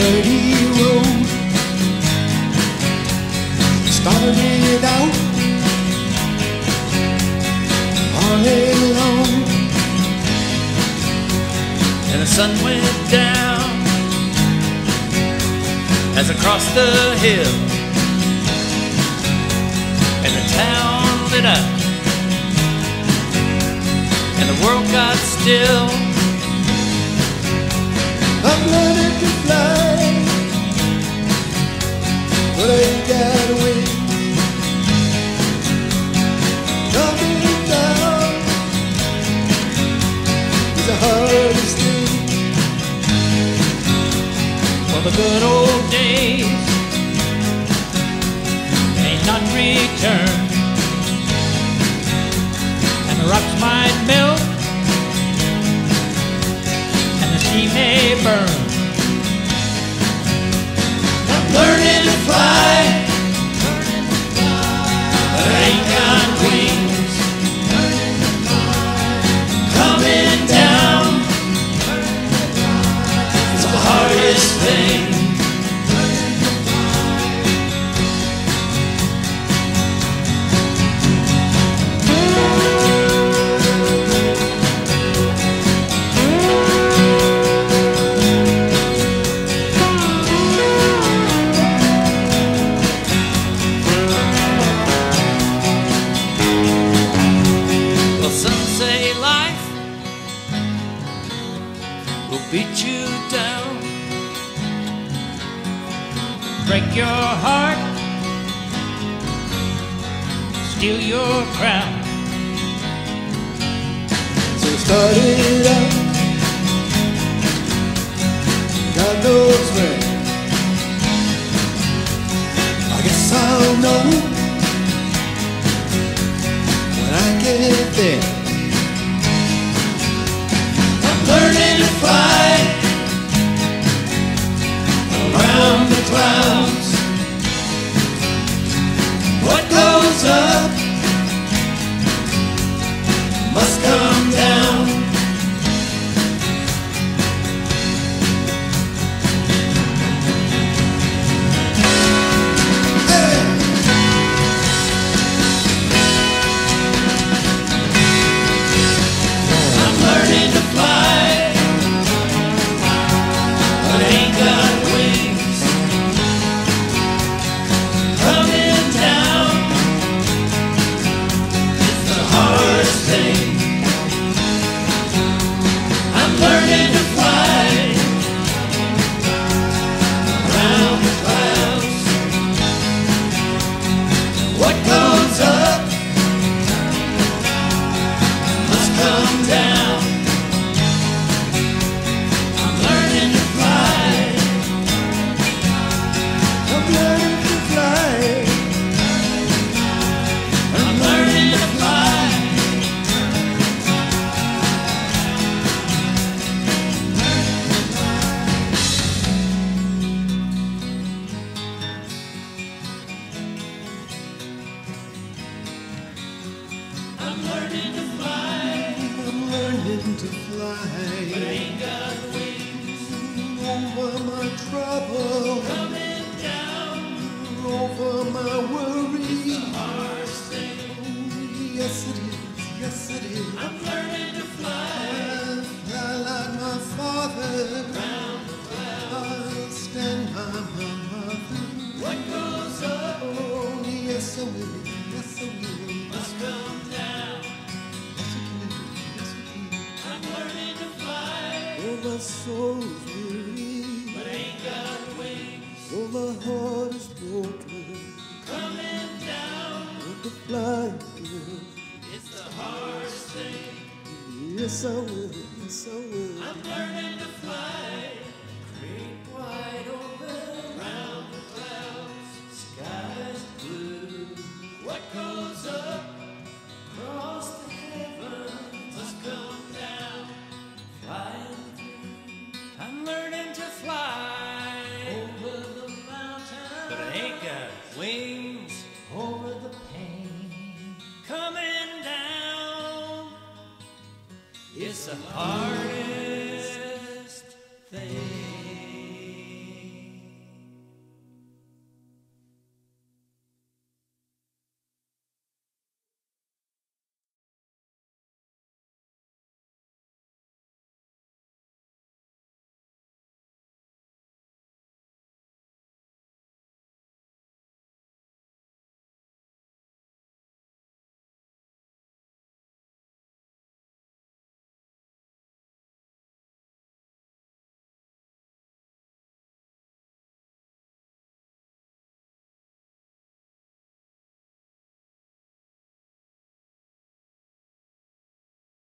dirty road. Started out all alone. and the sun went down as I crossed the hill, and the town lit up, and the world got still. I'm learning to fly, but I ain't got wings. Coming down is thing. For the good old days may not return, and the rocks might melt, and the sea may burn. Beat you down, break your heart, steal your crown. So it started out, God knows where. I guess I'll know when I get there. Learning to fly. Ain't got wings over my trouble, my soul's weary. But ain't got wings Oh, my heart is broken. coming down. With the girl. It's the hardest thing. Yes, I will. Yes, I will. I'm learning to fly. It's the hardest thing.